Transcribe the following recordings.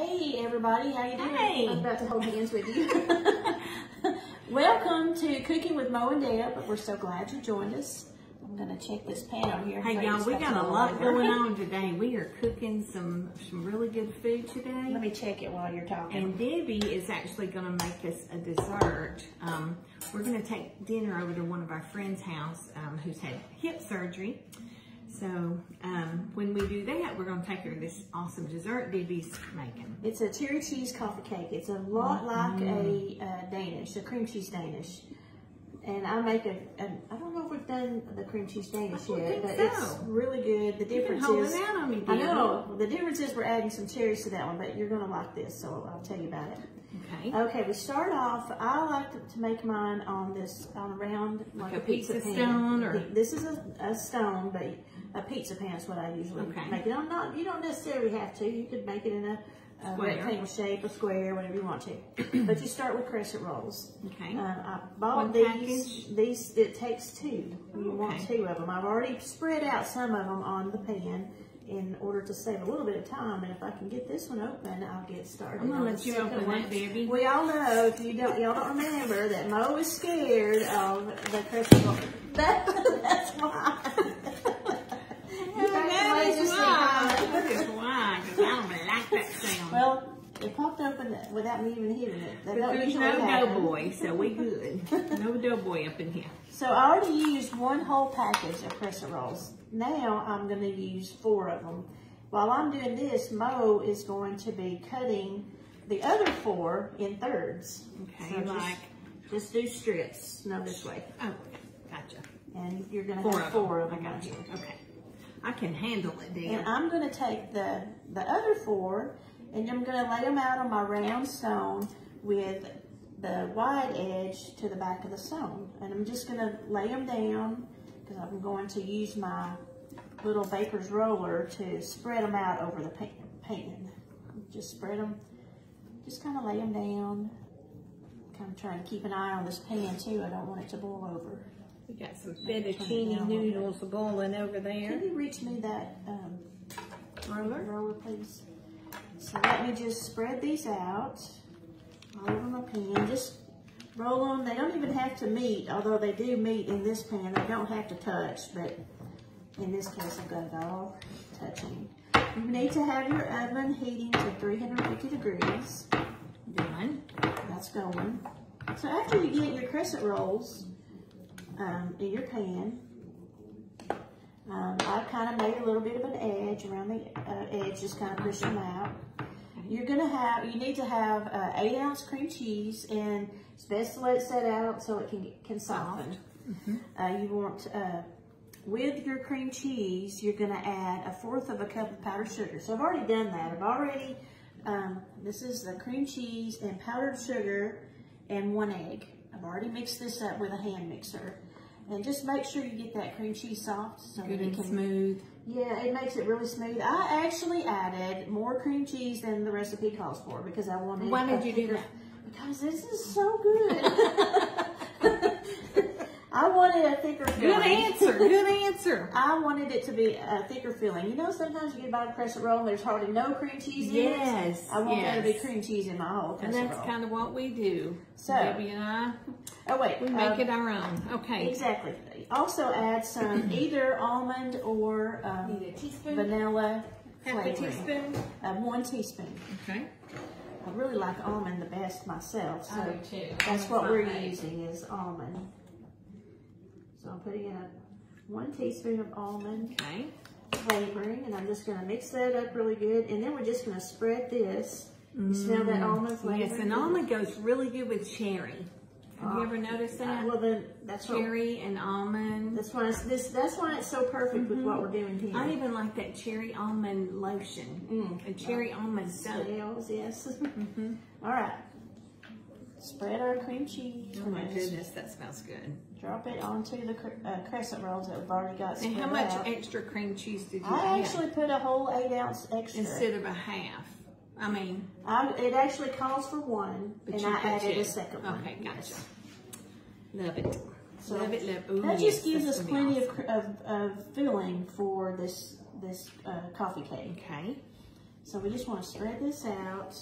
Hey everybody, how you doing? Hey. I'm about to hold hands with you. Welcome to Cooking with Moe and Deb. We're so glad you joined us. I'm gonna check this pan over here. Hey y'all, we got a lot going on today. We are cooking some some really good food today. Let me check it while you're talking. And Debbie is actually going to make us a dessert. Um, we're going to take dinner over to one of our friends' house um, who's had hip surgery. So um, when we do that, we're going to take her this awesome dessert Debbie's making. It's a cherry cheese coffee cake. It's a lot like a uh, Danish, a cream cheese Danish. And I make a, a, I don't know if we've done the cream cheese Danish yet, but so. it's really good. The difference is, me, I know, the difference is we're adding some cherries to that one, but you're gonna like this, so I'll tell you about it. Okay. Okay, we start off, I like to, to make mine on this, on a round, like, Like a a pizza, pizza pan. stone or- This is a, a stone, but a pizza pan is what I usually Okay. make it. I'm not, you don't necessarily have to, you could make it in a, a rectangle shape, a square, whatever you want to. but you start with crescent rolls. Okay. Uh, I bought One these, package? these, it takes two. You want two of them. I've already spread out some of them on the pan in order to save a little bit of time. And if I can get this one open, I'll get started. I'm gonna let you open one. that, Debbie. We all know, if you don't, y'all don't remember that Moe is scared of the crescent roll. That, that's why. that is Congratulations, why. Steve. That is why. 'cause I don't like that sound. Well, it popped open without me even hitting it. That don't there's usually no happen. doughboy, so we good. No doughboy up in here. So I already used one whole package of crescent rolls. Now I'm going to use four of them. While I'm doing this, Moe is going to be cutting the other four in thirds. Okay, So just- like, Just do strips. No, this way. oh, gotcha. And you're going to Four have of four them. of them I got you. Okay. I can handle it, Dan. And. I'm going to take the, the other four and I'm going to lay them out on my round stone with the wide edge to the back of the stone. And I'm just going to lay them down because I'm going to use my little baker's roller to spread them out over the pan. pan. Just spread them, just kind of lay them down. Kind of trying to keep an eye on this pan too. I don't want it to boil over. We got some fettuccine down a little bit. noodles boiling over there. Can you reach me that um, Roller? roller, please? So let me just spread these out all over my pan. Just roll them. They don't even have to meet, although they do meet in this pan. They don't have to touch, but in this case, I've got it all touching. You need to have your oven heating to 350 degrees. Done. That's going. So after you get your crescent rolls um, in your pan, um, I kind of made a little bit of an edge around the uh, edge, just kind of push them out. You're gonna have, you need to have uh, eight ounce cream cheese, and it's best to let it set out so it can can soften. Uh, you want uh, with your cream cheese, you're gonna add a fourth of a cup of powdered sugar. So I've already done that. I've already, um, this is the cream cheese and powdered sugar and one egg. I've already mixed this up with a hand mixer. And just make sure you get that cream cheese soft so Good and can smooth. yeah, it makes it really smooth. I actually added more cream cheese than the recipe calls for because I wanted. Why did you do that? Because this is so good. I wanted a thicker Good filling. answer. Good answer. I wanted it to be a thicker filling. You know, sometimes you get by a crescent roll and there's hardly no cream cheese in it. Yes, I want there to be cream cheese in my whole And that's roll. kind of what we do. So- Debbie and I, oh wait, we make um, it our own. Okay. Exactly. Also add some either almond or um, Need a teaspoon? vanilla Half a teaspoon. Uh, one teaspoon. Okay. I really like almond the best myself, so I do too. that's what we're fave. using is almond. So I'm putting in a one teaspoon of almond Okay. flavoring, and I'm just going to mix that up really good, and then we're just going to spread this. You smell that almond flavoring? Mm. Yes, and almond goes really good with cherry. Have you Oh. ever noticed Uh, that? well, then that's what. cherry and almond. That's why it's this. That's why it's so perfect with what we're doing here. I even like that cherry almond lotion. Mm. And cherry almond soap. Smells, yes. All right. Spread our cream cheese. Oh my We're gonna just goodness, that smells good. Drop it onto the cre- uh, crescent rolls that we've already got And how much out. extra cream cheese did you I add? actually put a whole eight ounce extra. Instead of a half. I mean, I, it actually calls for one, but and I added two. a second one. Okay, gotcha. Yes. Love it. So love it, love Ooh, that yes, just gives us plenty awesome. of, of, of filling for this this uh, coffee cake. Okay. So we just want to spread this out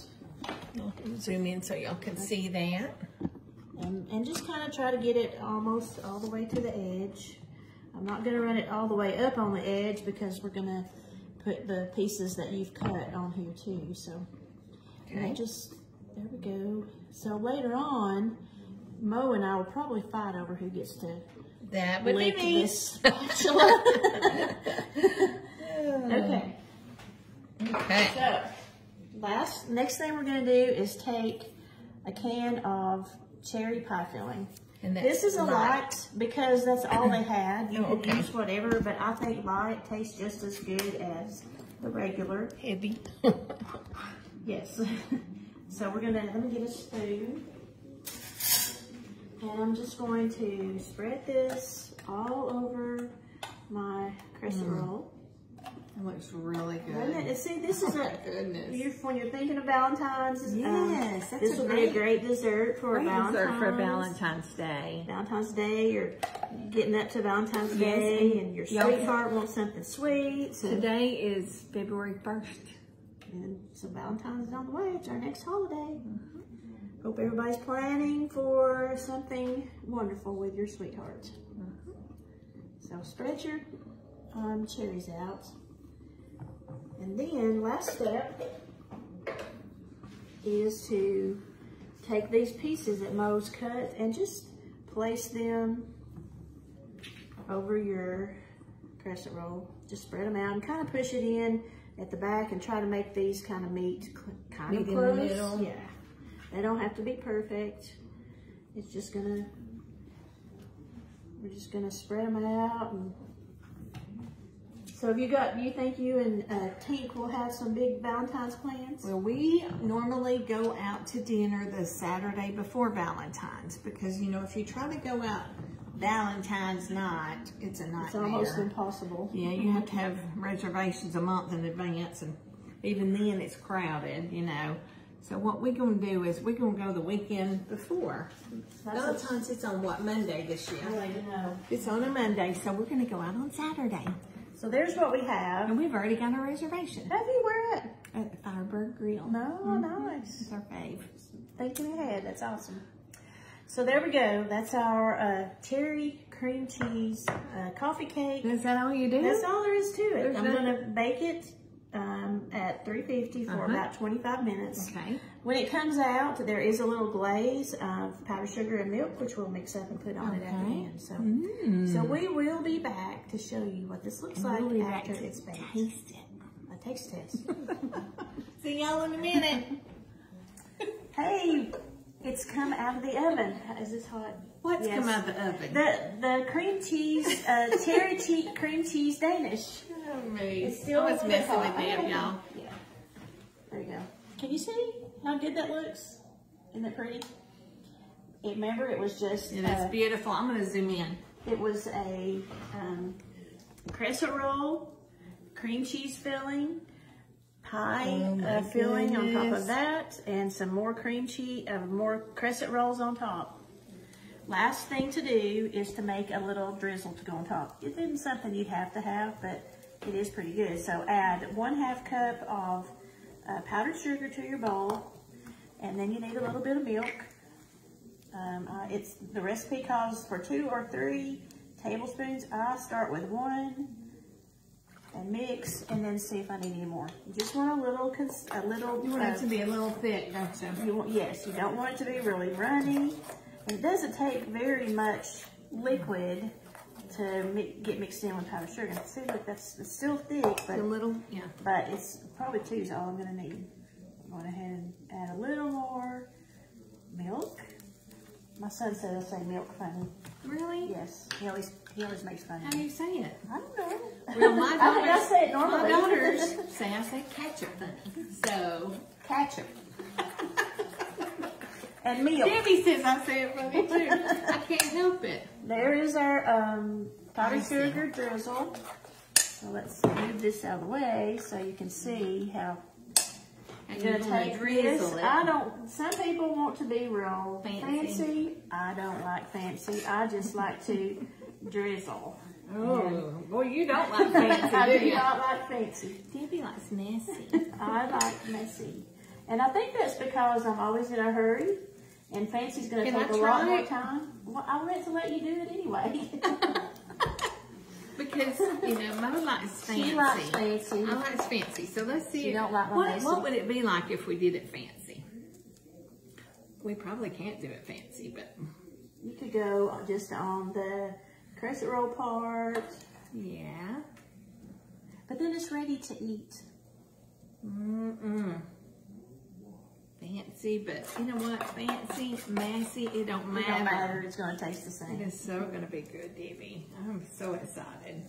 zoom in so y'all can see that. and, and just kind of try to get it almost all the way to the edge. I'm not going to run it all the way up on the edge because we're going to put the pieces that you've cut on here too. So Okay. just, there we go. So later on, Moe and I will probably fight over who gets to That would be lick me. this okay. Okay. So, last, next thing we're gonna do is take a can of cherry pie filling. And This is a light. light because that's all they had. You Oh, can use whatever, but I think light tastes just as good as the regular. Heavy. Yes. so we're gonna, let me get a spoon. And I'm just going to spread this all over my crescent Mm. roll. It looks really Doesn't it? good. See, this Oh is my a, goodness. you when you're thinking of Valentine's, um, Yes, that's this would be a great- dessert for Great Valentine's. dessert for Valentine's Day. Valentine's Day, or getting up to Valentine's Yes, Day, and your sweetheart wants something sweet. So, Today is February 1st. and so Valentine's is on the way. It's our next holiday. Hope everybody's planning for something wonderful with your sweetheart. So spread your um, cherries out. And then last step is to take these pieces that Moe's cut and just place them over your crescent roll. Just spread them out and kind of push it in at the back and try to make these kind of meet kind Meet of in the close. middle. Yeah. They don't have to be perfect. It's just gonna, we're just gonna spread them out and so have you got, do you think you and uh, Tink will have some big Valentine's plans? Well, we normally go out to dinner the Saturday before Valentine's because, you know, if you try to go out Valentine's night, it's a nightmare. It's almost impossible. Yeah, you have to have reservations a month in advance, and even then it's crowded, you know. So what we're gonna do is we're gonna go the weekend before. That's a- Valentine's it's on what Monday this year? I to know. It's on a Monday, so we're gonna go out on Saturday, So there's what we have. and we've already got a reservation Have you where at? at the Firebird Grill. No, nice. It's our fave. Thinking ahead, that's awesome. So there we go. That's our uh, cherry cream cheese uh, coffee cake. Is that all you do? That's all there is to it. There's I'm gonna bake it um, at 350 for Uh-huh. about 25 minutes. Okay. When it comes out, there is a little glaze of powdered sugar and milk, which we'll mix up and put on it at the end. So, Mm. so we will be back to show you what this looks like We'll after it's baked. taste it. A taste test. See y'all in a minute. hey, it's come out of the oven. Is this hot? What's Yes. come out of the oven? The the cream cheese, uh, cherry che- cream cheese Danish. Me. It's still I was a messing with them, y'all. Yeah. There you go. Can you see how good that looks? Isn't that pretty? It, remember, it was just It uh, is beautiful. I'm gonna zoom in. it was a um, crescent roll, cream cheese filling, pie Oh uh, filling on top of that, and some more cream cheese, uh, more crescent rolls on top. Last thing to do is to make a little drizzle to go on top. It isn't something you'd have to have, but it is pretty good. So add one half cup of uh, powdered sugar to your bowl, and then you need a little bit of milk. Um, uh, it's the recipe calls for two or three tablespoons. I start with one and mix, and then see if I need any more. You just want a little, a little. You want uh, it to be a little thick, don't you? you want, yes, you don't want it to be really runny. And it doesn't take very much liquid to mi- get mixed in with powdered sugar. See, look, that's it's still thick, but A little, yeah. but it's probably two is all I'm gonna need. I'm going ahead and add a little more milk. My son said I say milk funny. Really? Yes, he always he always makes fun How do you say it? I don't know. Well, my I think I daughters, say it my daughters say I say ketchup funny. So, Ketchup. And milk. Debbie says I say it funny too. I can't help it. There is our um, powdered sugar drizzle. So let's move this out of the way so you can see how And you're you're gonna take drizzle this. it. I don't. Some people want to be real Fancy. fancy. I don't like fancy. I just like to drizzle. Oh, boy, you don't like fancy, I do do you? not like fancy. Debbie likes messy. I like messy. And I think that's because I'm always in a hurry and fancy's gonna take a lot more time. Well, I meant to let you do it anyway. because, you know, Moe likes fancy. she likes fancy. I like fancy, so let's see. Don't like my what, what would it be like if we did it fancy? We probably can't do it fancy, but You could go just on the crescent roll part, yeah. but then it's ready to eat. Mm-mm. Fancy, but you know what? Fancy, messy, it don't It matter. don't matter. It's gonna taste the same. It is so gonna be good, Debbie. I'm so excited.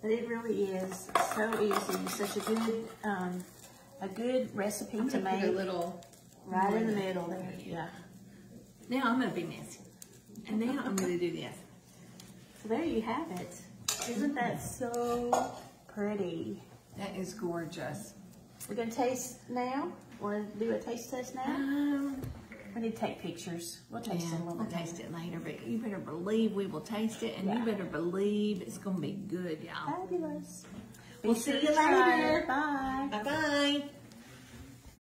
But it really is so easy. Such a good, um, a good recipe I'm to put a little Right in the middle there. Yeah. Now I'm gonna be messy. And now I'm gonna do this. So there you have it. Isn't that so pretty? That is gorgeous. We're gonna taste now. Want to do a taste test now? Um, We need to take pictures. We'll taste yeah, it a little we'll bit. taste it later, but you better believe we will taste it, and Yeah. you better believe it's gonna be good, y'all. Fabulous. We'll Be see sure you later. Bye. Bye bye.